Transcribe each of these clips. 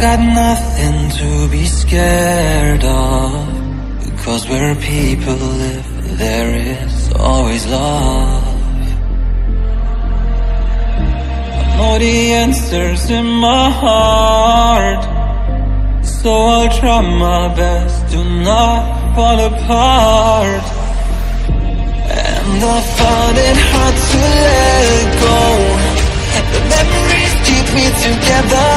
Got nothing to be scared of. Because where people live there is always love. I know the answers in my heart. So I'll try my best to not fall apart. And I find it hard to let go. The memories me together.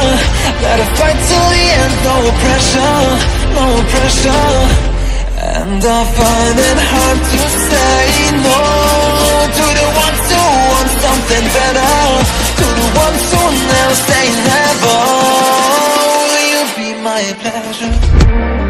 Gotta fight till the end, no pressure, no pressure. And I find it hard to say no. To the ones who want something better. To the ones who never say never. Will you be my pleasure?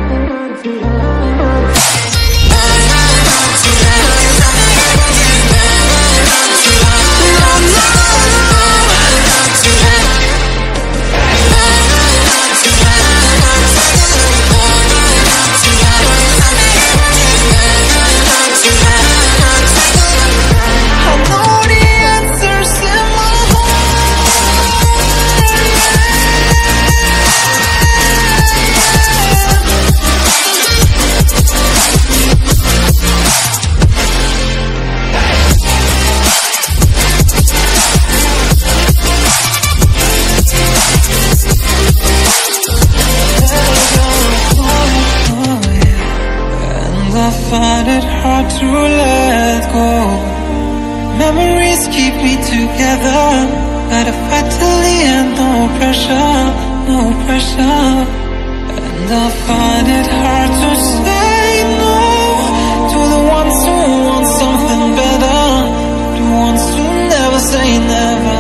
Gotta fight till the end, no pressure, no pressure. And I find it hard to say no To the ones who want something better The ones who never say never.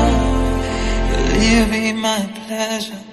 Will you be my pleasure?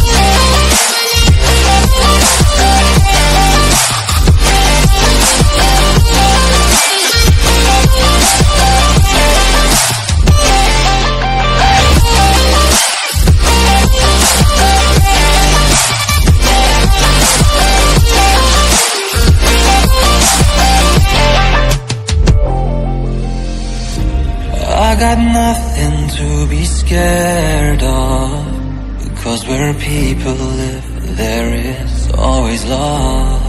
I got nothing to be scared of Because where people live there is always love.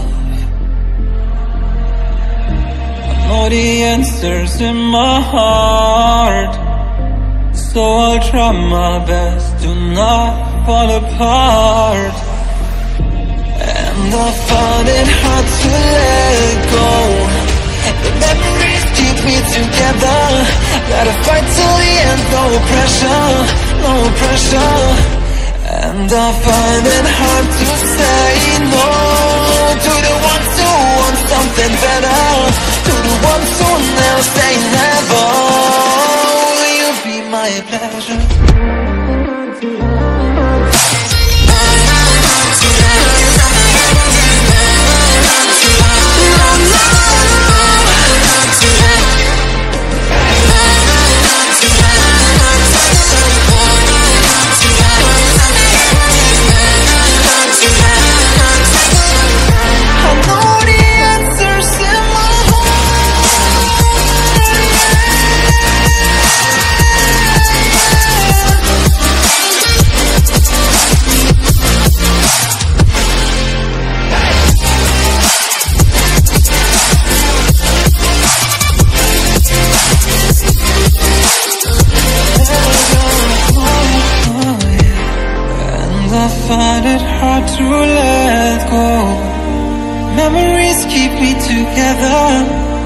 I know the answers in my heart So I'll try my best to not fall apart. And I find it hard to let go. The memories keep me together Gotta fight till the end, no pressure, no pressure And I find it hard to say no To the ones who want something better To the ones who never say never Will you be my pleasure?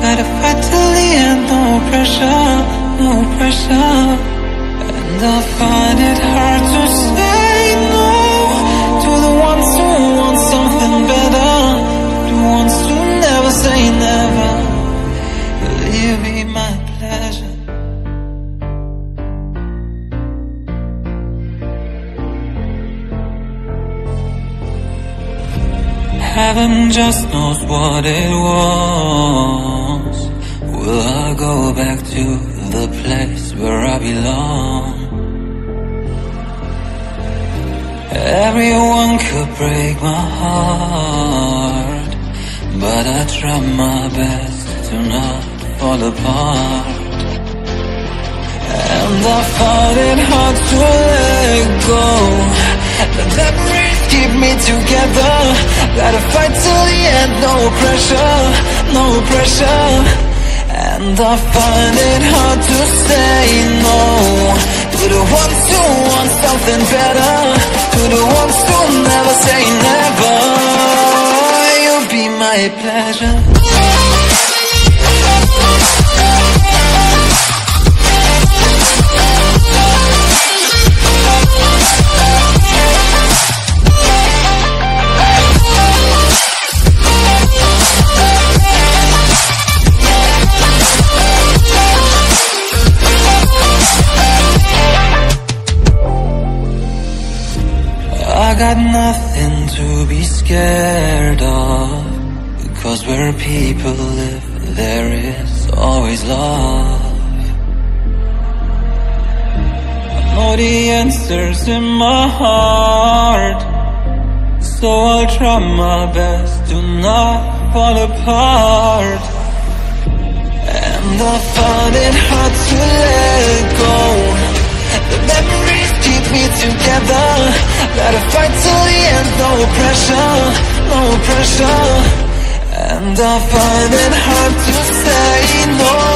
Gotta fight till the end, no pressure, no pressure And I find it hard to say no To the ones who want something better the ones who never say never Will you be my pleasure? Heaven just knows what it was. Will I go back to the place where I belong? Everyone could break my heart, but I try my best to not fall apart. And I find it hard to let go. The memories keep me together. Gotta fight till the end, no pressure, no pressure. And I find it hard to say no to the ones who want something better, to the ones who never say never. You'll be my pleasure. Got nothing to be scared of. Because where people live there is always love. I know the answers in my heart. So I'll try my best to not fall apart. And I find it hard to let together. Gotta fight till the end, no pressure, no pressure. And I find it hard to say no